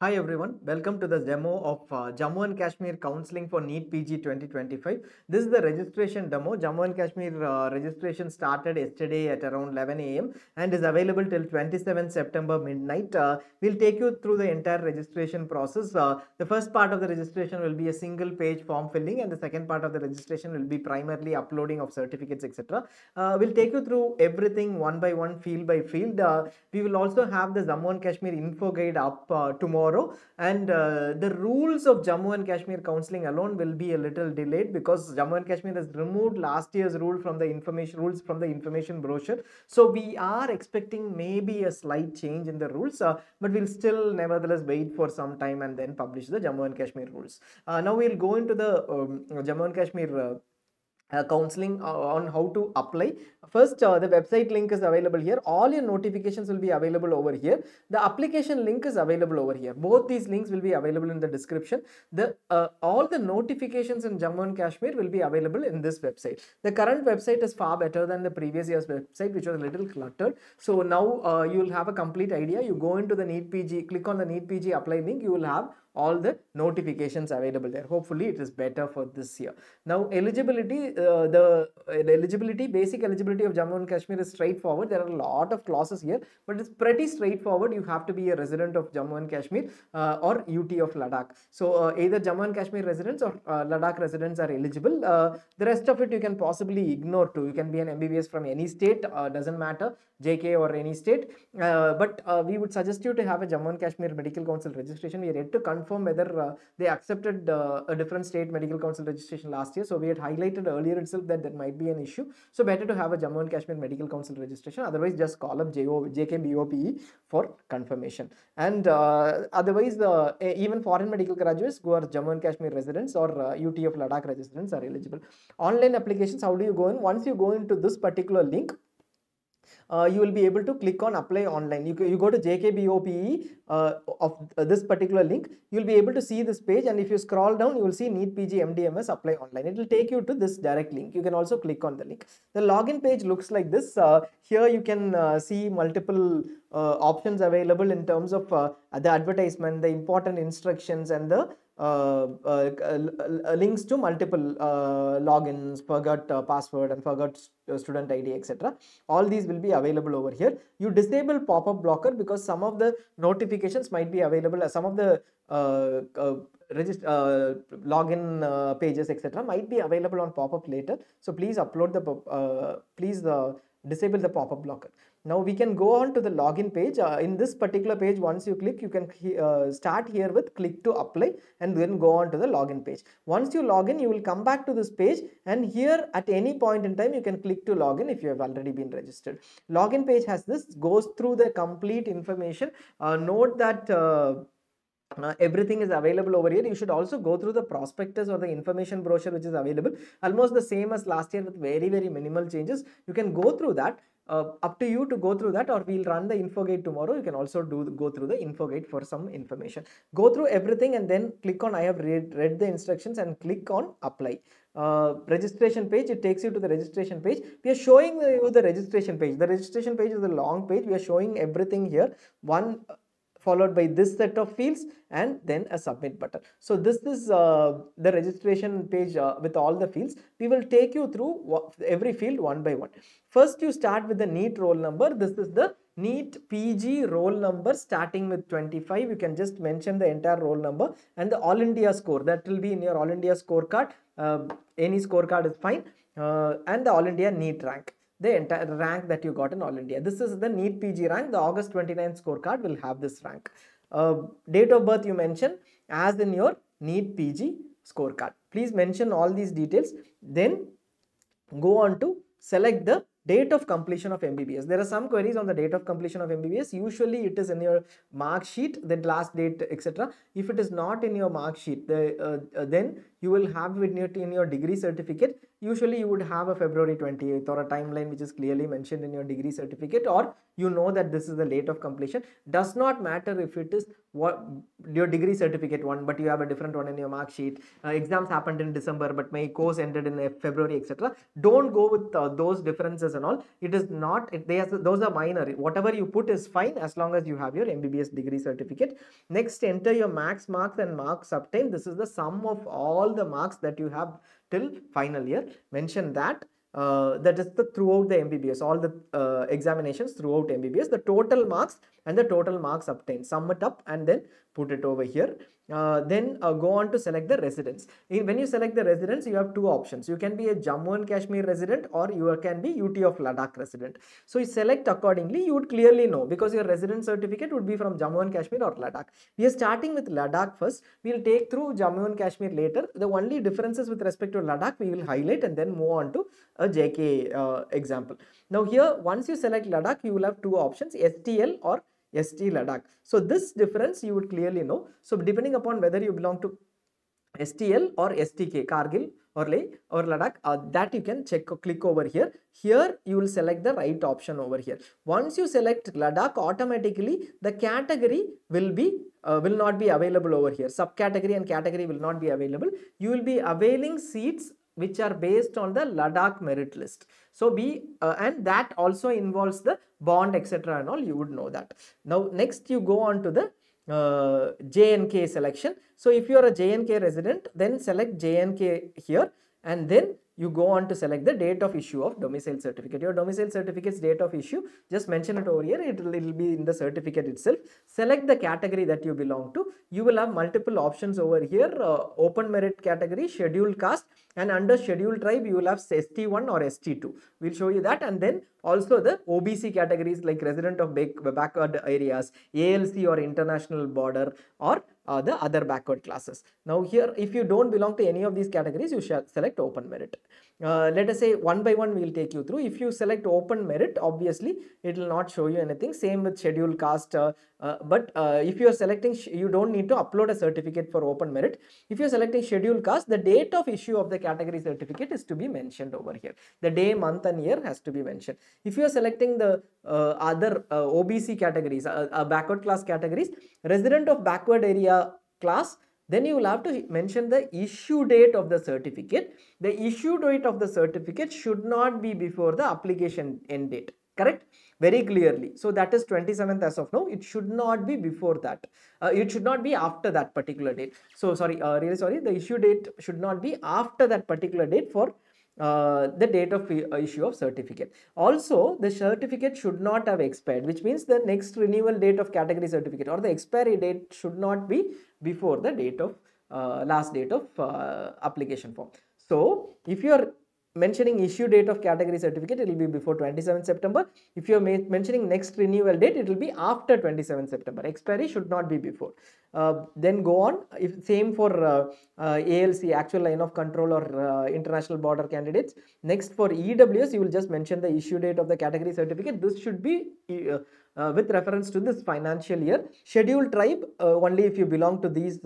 Hi everyone, welcome to the demo of uh, Jammu and Kashmir Counseling for NEET PG 2025. This is the registration demo. Jammu and Kashmir uh, registration started yesterday at around 11 a.m. and is available till 27 September midnight. Uh, we'll take you through the entire registration process. Uh, the first part of the registration will be a single page form filling and the second part of the registration will be primarily uploading of certificates etc. Uh, we'll take you through everything one by one, field by field. Uh, we will also have the Jammu and Kashmir info guide up uh, tomorrow and uh, the rules of Jammu and Kashmir counseling alone will be a little delayed because Jammu and Kashmir has removed last year's rule from the information rules from the information brochure. So we are expecting maybe a slight change in the rules, uh, but we'll still nevertheless wait for some time and then publish the Jammu and Kashmir rules. Uh, now we'll go into the um, Jammu and Kashmir uh, counseling uh, on how to apply. First uh, the website link is available here. All your notifications will be available over here. The application link is available over here. Both these links will be available in the description. The uh, all the notifications in jammu and kashmir will be available in this website. The current website is far better than the previous year's website which was a little cluttered. So now uh, you will have a complete idea. You go into the NEET pg click on the NEET pg apply link. You will have all the notifications available there. Hopefully it is better for this year. Now eligibility uh, the uh, eligibility basic eligibility of jammu and kashmir is straightforward. There are a lot of clauses here but it's pretty straightforward. You have to be a resident of jammu and kashmir uh, or ut of ladakh. So uh, either jammu and kashmir residents or uh, ladakh residents are eligible. Uh, the rest of it you can possibly ignore too. You can be an mbbs from any state doesn't matter jk or any state. But we would suggest you to have a jammu and kashmir medical council registration. We are yet to confirm whether uh, they accepted uh, a different state medical council registration last year. So we had highlighted earlier itself that there might be an issue. So better to have a jammu and kashmir medical council registration. Otherwise just call up jkbope for confirmation. And uh, otherwise uh, even foreign medical graduates who are jammu and kashmir residents or ut of ladakh residents are eligible. Online applications how do you go in? Once you go into this particular link uh, you will be able to click on apply online. You, you go to jkbope uh, of uh, this particular link you will be able to see this page and if you scroll down you will see NEET pg mdms apply online. It will take you to this direct link. You can also click on the link. The login page looks like this. Uh, here you can uh, see multiple uh, options available in terms of the advertisement the important instructions and the Uh, uh, uh, links to multiple logins, forgot password and forgot student ID, etc. All these will be available over here. You disable pop-up blocker because some of the notifications might be available. Some of the uh, login uh, pages etc might be available on pop-up later so please upload the uh, please disable the pop-up blocker now we can go on to the login page. Uh, in this particular page once you click you can uh, start here with click to apply and then go on to the login page. Once you log in you will come back to this page and here at any point in time you can click to login if you have already been registered. Login page has this goes through the complete information. Uh, note that uh, everything is available over here. You should also go through the prospectus or the information brochure which is available. Almost the same as last year with very very minimal changes. You can go through that uh, up to you to go through that or we'll run the info guide tomorrow. You can also do go through the info guide for some information. Go through everything and then click on i have read, read the instructions and click on apply. Uh, registration page it takes you to the registration page. We are showing you the registration page. The registration page is a long page. We are showing everything here. One followed by this set of fields and then a submit button. So this is uh, the registration page uh, with all the fields. We will take you through every field one by one. First you start with the NEET roll number. This is the NEET PG roll number starting with 25. You can just mention the entire roll number and the All India score. That will be in your All India scorecard. Uh, any scorecard is fine. Uh, and the All India NEET rank the entire rank that you got in All India. This is the NEET PG rank. The August 29 scorecard will have this rank. Uh, date of birth you mention as in your NEET PG scorecard. Please mention all these details. Then go on to select the date of completion of MBBS. There are some queries on the date of completion of MBBS. Usually it is in your mark sheet, the last date, etc. If it is not in your mark sheet, the, uh, then you will have it in your degree certificate usually you would have a February 28th or a timeline which is clearly mentioned in your degree certificate or you know that this is the date of completion does not matter if it is what your degree certificate one but you have a different one in your mark sheet. Uh, exams happened in december but my course ended in uh, february etc don't go with uh, those differences and all. It is not it, they are, those are minor. Whatever you put is fine as long as you have your mbbs degree certificate. Next enter your max marks and marks obtained. This is the sum of all the marks that you have till final year. Mention that uh, that is the throughout the MBBS, all the uh, examinations throughout MBBS, the total marks and the total marks obtained. Sum it up and then put it over here. Uh, then uh, go on to select the residence. When you select the residence, you have two options. You can be a Jammu and Kashmir resident or you can be UT of Ladakh resident. So you select accordingly, you would clearly know because your residence certificate would be from Jammu and Kashmir or Ladakh. We are starting with Ladakh first. We'll take through Jammu and Kashmir later. The only differences with respect to Ladakh, we will highlight and then move on to a JK uh, example. Now here, once you select Ladakh, you will have two options, STL or ST Ladakh. So this difference you would clearly know. So depending upon whether you belong to STL or STK, Kargil or Leh or Ladakh, uh, that you can check click over here. Here you will select the right option over here. Once you select Ladakh, automatically the category will be uh, will not be available over here. Subcategory and category will not be available. You will be availing seats which are based on the Ladakh merit list. So be uh, and that also involves the bond etc and all you would know that. Now next you go on to the uh, JNK selection. So if you are a JNK resident then select JNK here and then you go on to select the date of issue of domicile certificate. Your domicile certificate's date of issue, just mention it over here, it will, it will be in the certificate itself. Select the category that you belong to. You will have multiple options over here, uh, open merit category, scheduled caste and under scheduled tribe you will have ST1 or ST2. We'll show you that and then also the OBC categories like resident of backward areas, ALC or international border or uh, the other backward classes. Now here if you don't belong to any of these categories you shall select open merit. Uh, let us say one by one we will take you through. If you select open merit obviously it will not show you anything same with schedule caste. uh, uh, but uh, if you are selecting you don't need to upload a certificate for open merit. If you are selecting schedule caste, the date of issue of the category certificate is to be mentioned over here. The day month and year has to be mentioned. If you are selecting the uh, other OBC categories backward class categories resident of backward area class then you will have to mention the issue date of the certificate. The issue date of the certificate should not be before the application end date, correct? Very clearly. So that is 27th as of now. It should not be before that. Uh, it should not be after that particular date. So sorry, uh, really sorry. The issue date should not be after that particular date for uh, the date of uh, issue of certificate. Also, the certificate should not have expired, which means the next renewal date of category certificate or the expiry date should not be before the date of uh, last date of uh, application form. So, if you are mentioning issue date of category certificate, it will be before 27 September. If you are mentioning next renewal date, it will be after 27 September. Expiry should not be before. Uh, then go on. If same for uh, uh, ALC, actual line of control or uh, international border candidates. Next for EWS, you will just mention the issue date of the category certificate. This should be uh, uh, with reference to this financial year. Scheduled tribe, only if you belong to these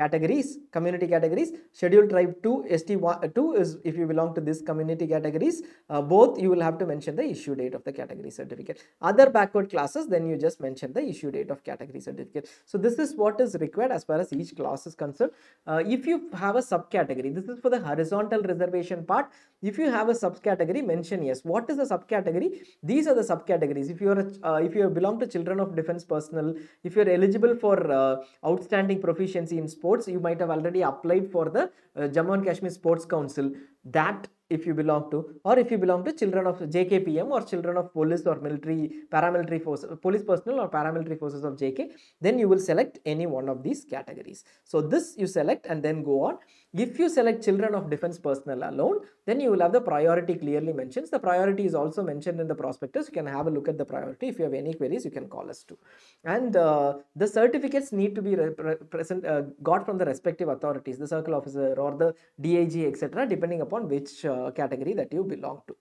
categories, community categories. Scheduled tribe 2, ST2 uh, is if you belong to this community categories, uh, both you will have to mention the issue date of the category certificate. Other backward classes, then you just mention the issue date of category certificate. So this is what is required as far as each class is concerned. Uh, if you have a subcategory, this is for the horizontal reservation part. If you have a subcategory, mention yes. What is the subcategory? These are the subcategories. If you are a, uh, if you belong to children of defense personnel, if you are eligible for uh, outstanding proficiency in sports, you might have already applied for the uh, Jammu and Kashmir Sports Council. That if you belong to or if you belong to children of JKPM or children of police or military paramilitary force police personnel or paramilitary forces of JK then you will select any one of these categories so this you select and then go on if you select children of defense personnel alone then you will have the priority clearly mentioned. the priority is also mentioned in the prospectus you can have a look at the priority if you have any queries you can call us too and uh, the certificates need to be present uh, got from the respective authorities the circle officer or the DIG etc depending upon which uh, category that you belong to.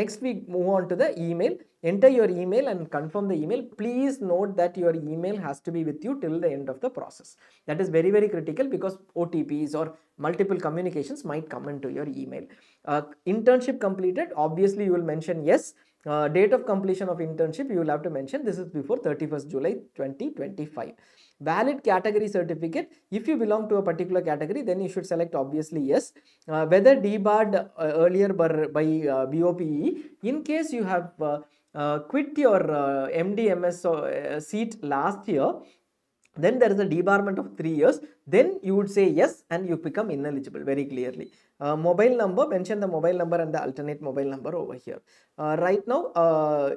Next we move on to the email. Enter your email and confirm the email. Please note that your email has to be with you till the end of the process. That is very very critical because otps or multiple communications might come into your email. Uh, internship completed. Obviously you will mention yes. Uh, date of completion of internship you will have to mention this is before 31st july 2025 valid category certificate. If you belong to a particular category then you should select obviously yes. Uh, whether debarred uh, earlier by, uh, bope in case you have uh, uh, quit your uh, mdms seat last year then there is a debarment of three years. Then you would say yes and you become ineligible very clearly. Uh, mobile number mention the mobile number and the alternate mobile number over here. Uh, right now uh,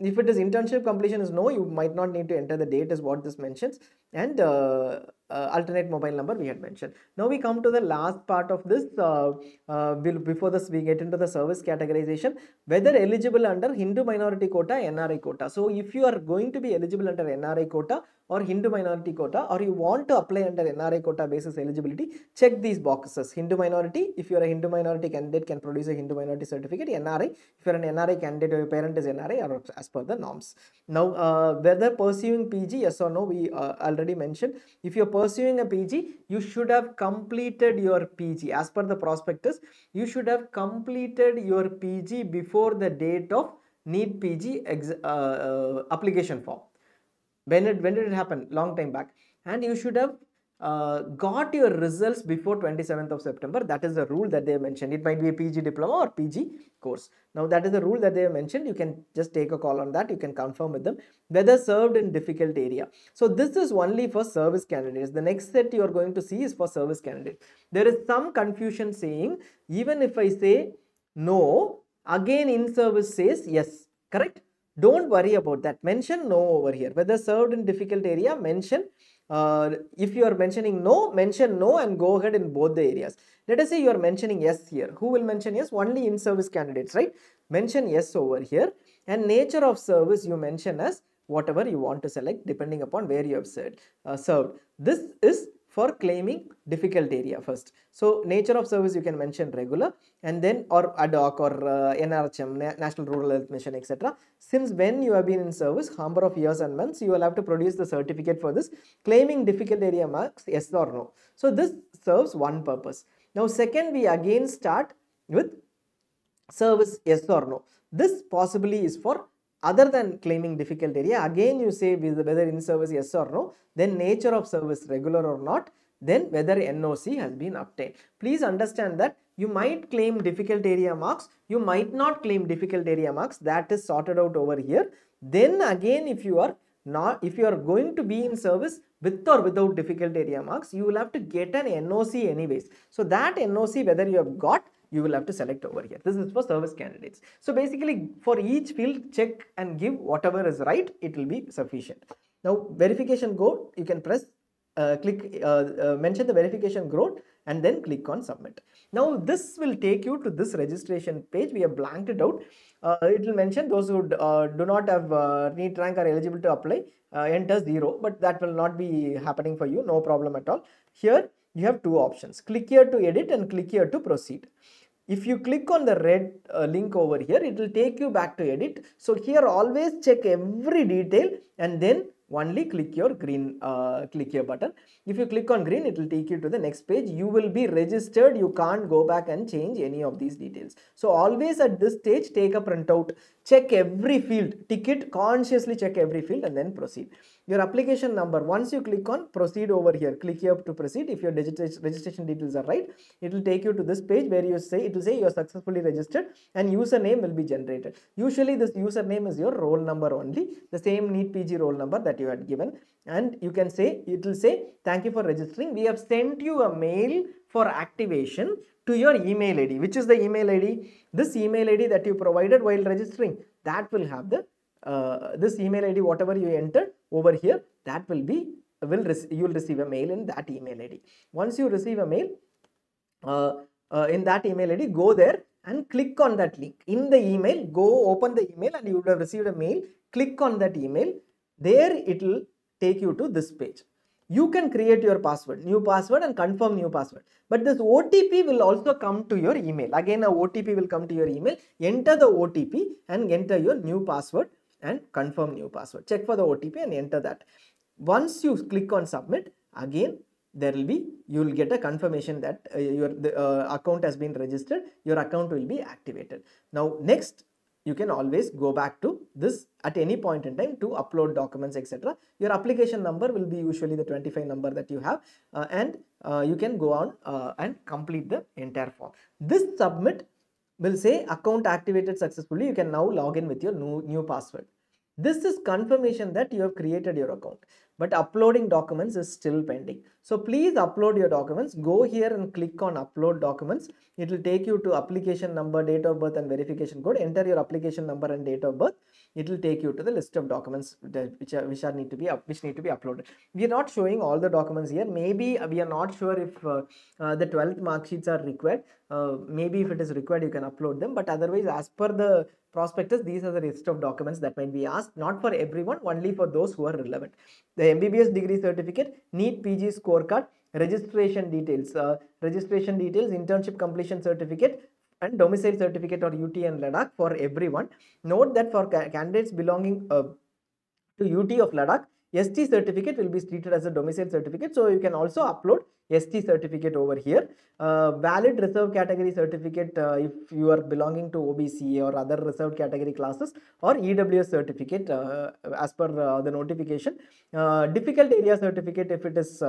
if it is internship completion is no you might not need to enter the date is what this mentions and uh, uh, alternate mobile number we had mentioned now we come to the last part of this uh, uh, before this we get into the service categorization whether eligible under hindu minority quota nri quota so if you are going to be eligible under nri quota or Hindu minority quota or you want to apply under NRI quota basis eligibility, check these boxes. Hindu minority, if you are a Hindu minority candidate can produce a Hindu minority certificate. NRI, if you are an NRI candidate or your parent is NRI or as per the norms. Now, uh, whether pursuing PG, yes or no, we uh, already mentioned. If you are pursuing a PG, you should have completed your PG. As per the prospectus, you should have completed your PG before the date of NEET PG uh, uh, application form when it when did it happen long time back and you should have uh, got your results before 27th of september. That is the rule that they mentioned. It might be a pg diploma or pg course. Now that is the rule that they have mentioned. You can just take a call on that. You can confirm with them whether served in difficult area. So this is only for service candidates. The next set you are going to see is for service candidates. There is some confusion saying even if i say no again in service says yes. Correct? Don't worry about that. Mention no over here. Whether served in difficult area mention uh, if you are mentioning no mention no and go ahead in both the areas. Let us say you are mentioning yes here. Who will mention yes? Only in service candidates right? Mention yes over here. And nature of service you mention as whatever you want to select depending upon where you have said, uh, served. This is for claiming difficult area first. So nature of service you can mention regular and then or ad hoc or uh, NRHM, National Rural Health Mission etc. Since when you have been in service, number of years and months, you will have to produce the certificate for this claiming difficult area marks yes or no. So this serves one purpose. Now second we again start with service yes or no. This possibly is for other than claiming difficult area again you say whether in service yes or no then nature of service regular or not then whether NOC has been obtained. Please understand that you might claim difficult area marks you might not claim difficult area marks that is sorted out over here then again if you are not if you are going to be in service with or without difficult area marks you will have to get an NOC anyways. So that NOC whether you have got you will have to select over here. This is for service candidates. So basically for each field check and give whatever is right it will be sufficient. Now verification code you can press uh, click uh, uh, mention the verification code and then click on submit. Now this will take you to this registration page we have blanked it out. Uh, it will mention those who uh, do not have uh, NEET rank are eligible to apply enter 0 but that will not be happening for you no problem at all. Here you have two options click here to edit and click here to proceed if you click on the red uh, link over here it will take you back to edit. So here always check every detail and then only click your green uh, click here button. If you click on green it will take you to the next page. You will be registered. You can't go back and change any of these details. So always at this stage take a printout check every field ticket consciously check every field and then proceed your application number once you click on proceed over here click here to proceed. If your registration details are right it will take you to this page where you say it will say you are successfully registered and username will be generated. Usually this username is your roll number only the same NEET PG roll number that you had given. And you can say it will say thank you for registering. We have sent you a mail for activation to your email id which is the email id this email id that you provided while registering. That will have the uh, this email id whatever you entered over here that will be will you will receive a mail in that email id once you receive a mail uh, uh, in that email id go there and click on that link. In the email go open the email and you would have received a mail. Click on that email. There it will take you to this page. You can create your password new password and confirm new password. But this otp will also come to your email. Again a otp will come to your email. Enter the otp and enter your new password and confirm new password. Check for the otp and enter that. Once you click on submit again there will be you will get a confirmation that uh, your the, uh, account has been registered your account will be activated. Now next you can always go back to this at any point in time to upload documents etc your application number will be usually the 25 number that you have uh, and uh, you can go on uh, and complete the entire form. This submit will say account activated successfully you can now log in with your new, new password. This is confirmation that you have created your account but uploading documents is still pending. So please upload your documents. Go here and click on upload documents. It will take you to application number date of birth and verification code. Enter your application number and date of birth. It will take you to the list of documents which are which are need to be up, which need to be uploaded. We are not showing all the documents here. Maybe we are not sure if uh, uh, the 12th mark sheets are required. Uh, maybe if it is required you can upload them. But otherwise as per the prospectus these are the list of documents that might be asked. Not for everyone only for those who are relevant. The mbbs degree certificate NEET pg scorecard registration details uh, registration details internship completion certificate and domicile certificate or ut and ladakh for everyone. Note that for ca candidates belonging uh, to ut of ladakh st certificate will be treated as a domicile certificate. So you can also upload st certificate over here. Uh, valid reserve category certificate uh, if you are belonging to obc or other reserved category classes or ews certificate uh, as per uh, the notification. Uh, difficult area certificate if it is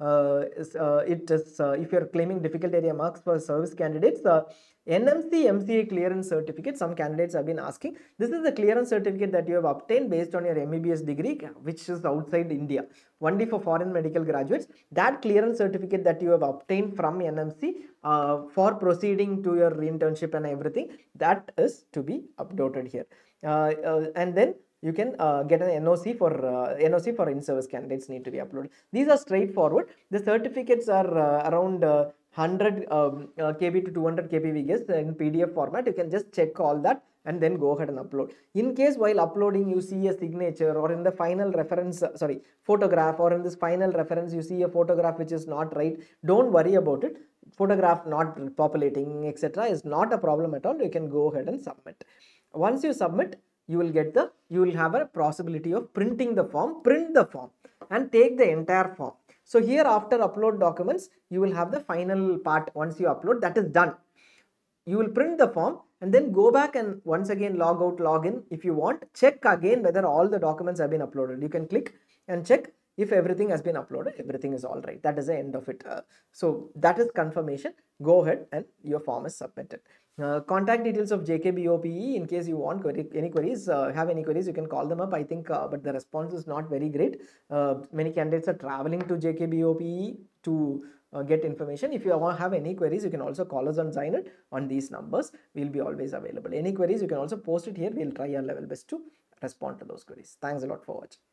uh, uh, it is uh, if you are claiming difficult area marks for service candidates NMC MCA clearance certificate some candidates have been asking this is the clearance certificate that you have obtained based on your MBBS degree which is outside India only for foreign medical graduates. That clearance certificate that you have obtained from NMC uh, for proceeding to your internship and everything that is to be uploaded here. Uh, uh, and then you can uh, get an NOC for uh, NOC for in-service candidates need to be uploaded. These are straightforward. The certificates are uh, around 100 um, KB to 200 KB we guess in PDF format. You can just check all that and then go ahead and upload. In case while uploading you see a signature or in the final reference, sorry, photograph or in this final reference you see a photograph which is not right, don't worry about it. Photograph not populating etc. is not a problem at all. You can go ahead and submit. Once you submit, you will get the you will have a possibility of printing the form print the form and take the entire form. So here after upload documents you will have the final part once you upload that is done. You will print the form and then go back and once again log out log in. If you want check again whether all the documents have been uploaded. You can click and check if everything has been uploaded everything is all right. That is the end of it. Uh, so that is confirmation. Go ahead and your form is submitted uh, contact details of JKBOPE in case you want any queries, uh, have any queries, you can call them up. I think, uh, but the response is not very great. Uh, many candidates are traveling to JKBOPE to uh, get information. If you have any queries, you can also call us on ZyNerd on these numbers. We'll be always available. Any queries, you can also post it here. We'll try our level best to respond to those queries. Thanks a lot for watching.